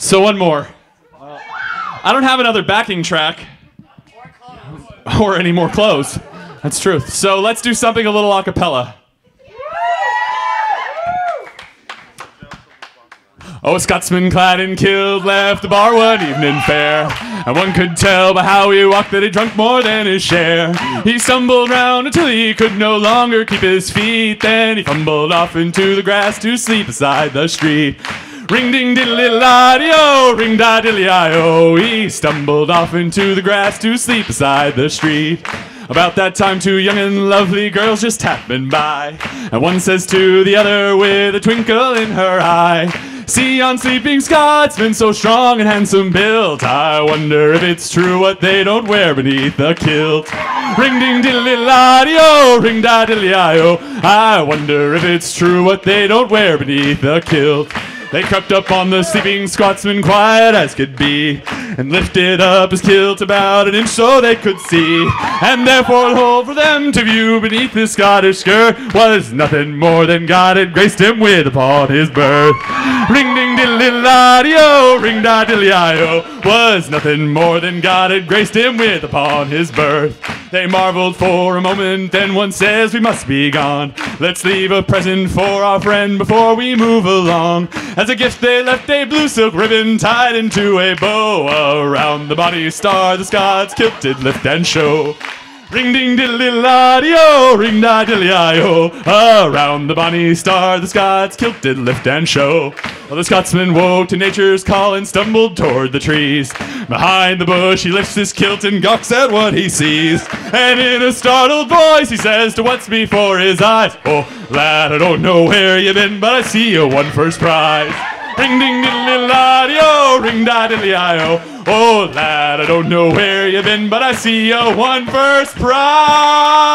So one more. I don't have another backing track. Or any more clothes. That's truth. So let's do something a little a cappella. Oh, a Scotsman clad in kilt left the bar one evening fair. And one could tell by how he walked that he drunk more than his share. He stumbled round until he could no longer keep his feet. Then he fumbled off into the grass to sleep beside the street. Ring ding diddly laddy o, ring da diddly o. He stumbled off into the grass to sleep beside the street. About that time, two young and lovely girls just happened by. And one says to the other with a twinkle in her eye, See yon sleeping Scotsman so strong and handsome built. I wonder if it's true what they don't wear beneath the kilt. Ring ding diddly laddy o, ring da diddly. I wonder if it's true what they don't wear beneath the kilt. They crept up on the sleeping Scotsman quiet as could be, and lifted up his kilt about an inch so they could see. And therefore the hole for them to view beneath his Scottish skirt was nothing more than God had graced him with upon his birth. Ring ding diddly laddy o, ring da was nothing more than God had graced him with upon his birth. They marveled for a moment, then one says we must be gone. Let's leave a present for our friend before we move along. As a gift they left a blue silk ribbon tied into a bow around the body star the Scots kilted lift and show. Ring ding diddly laddy o, ring da diddly o. Around the bonny star the Scots kilted lift and show. Well, the Scotsman woke to nature's call and stumbled toward the trees. Behind the bush he lifts his kilt and gawks at what he sees. And in a startled voice he says to what's before his eyes, Oh, lad, I don't know where you've been, but I see you won first prize. Ring ding diddly laddy o, ring da diddly o. Oh lad, I don't know where you've been, but I see you won first prize.